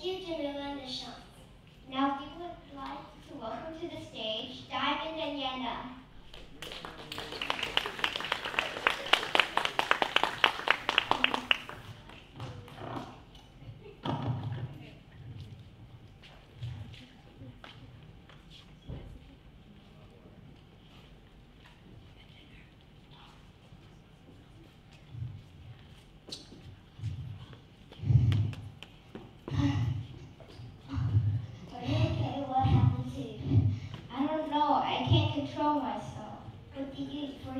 Thank you, Jamila and Nishan. Now we would like to welcome to the stage Diamond and Yena. Are you okay? What happened to you? I don't know, I can't control myself. For?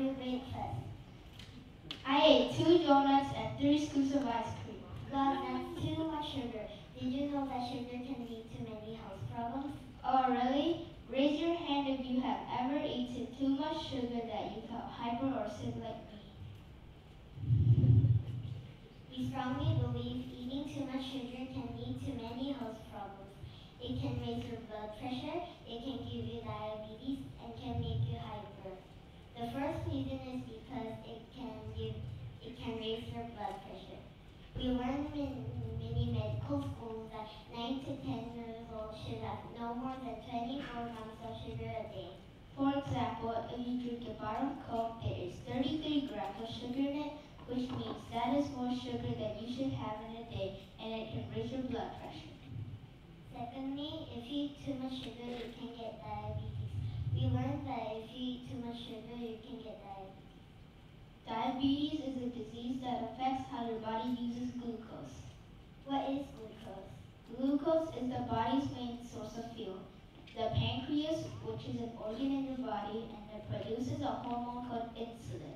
I ate two donuts and three scoops of ice cream. God, that's too much sugar. Did you know that sugar can lead to many health problems? Oh, really? Raise your hand if you have ever eaten too much sugar that you felt hyper or sick like me. We strongly believe eating too much sugar can lead to many health problems. It can raise your blood pressure, it can give you diabetes, and can make you hyper. The first reason is because it can it can raise your blood pressure. We learned in many medical schools that 9 to 10 years old should have no more than 24 grams of sugar a day. For example, if you drink a bottle of Coke, there is 33 grams of sugar in it, which means that is more sugar than you should have in a day, and it can raise your blood pressure. Secondly, if you eat too much sugar, you can get diabetes. We learned that if you eat too much sugar, you can get diabetes. Diabetes is a disease that affects how your body uses glucose. What is glucose? Glucose is the body's main source of fuel. The pancreas, which is an organ in your body, and it produces a hormone called insulin.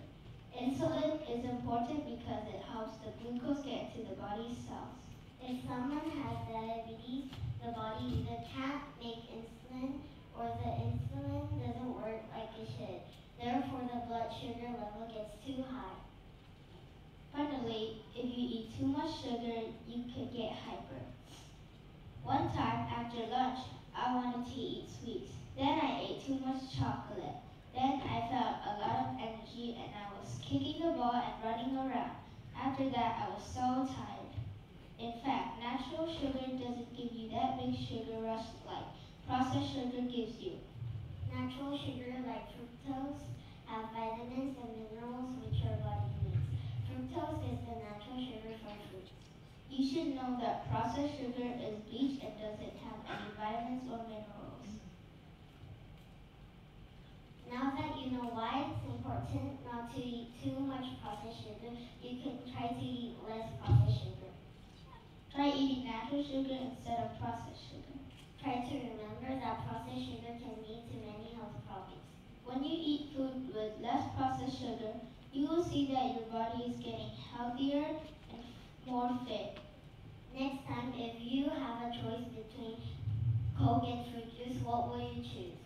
Insulin is important because it helps the glucose get to the body's cells. If someone has diabetes, the body either can't make insulin or the insulin doesn't work like it blood sugar level gets too high. Finally, if you eat too much sugar, you could get hyper. One time after lunch, I wanted to eat sweets. Then I ate too much chocolate. Then I felt a lot of energy and I was kicking the ball and running around. After that, I was so tired. In fact, natural sugar doesn't give you that big sugar rush like processed sugar gives you. Natural sugar like fructose have vitamins and minerals which your body needs. Fructose is the natural sugar from fruits. You should know that processed sugar is bleached and doesn't have any vitamins or minerals. Now that you know why it's important not to eat too much processed sugar, you can try to eat less processed sugar. Try eating natural sugar instead of processed sugar. Try to remember that processed sugar can lead to many health problems. When you eat food with less processed sugar, you will see that your body is getting healthier and more fit. Next time, if you have a choice between Coke and fruit juice, what will you choose?